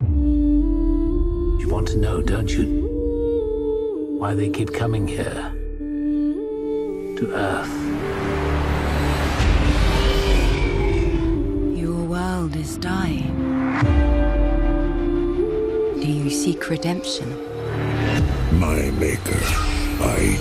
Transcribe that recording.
You want to know, don't you? Why they keep coming here. To Earth. Your world is dying. Do you seek redemption? My maker, I.